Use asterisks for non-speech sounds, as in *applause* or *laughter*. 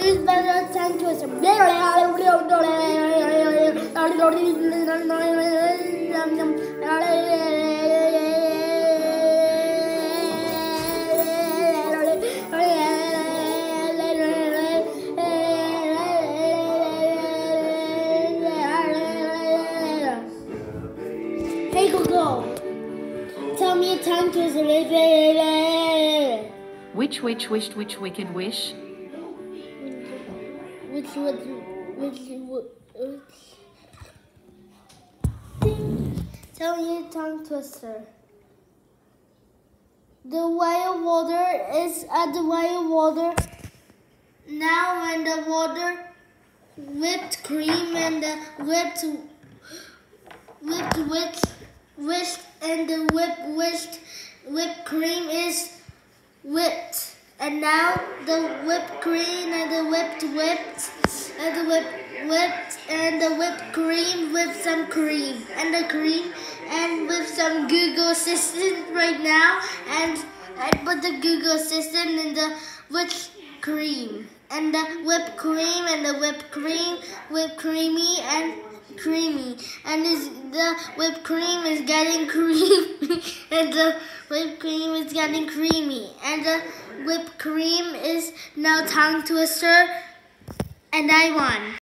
Better tongue twister. Hey Google, tell me a tongue twister. Which witch wished which wicked wish? Which which which which? Tell me a tongue twister. The whale water is at the whale water. Now when the water whipped cream and the whipped whipped whipped whisked and the whipped whisked whipped cream. And now the whipped cream and the whipped whipped and the whipped whipped and the whipped cream with some cream and the cream and with some Google Assistant right now and I put the Google Assistant in the whipped cream and the whipped cream and the whipped cream whipped creamy and creamy and is the whipped cream is getting *laughs* creamy and the whipped cream is getting creamy and the whipped cream is now tongue twister and I won.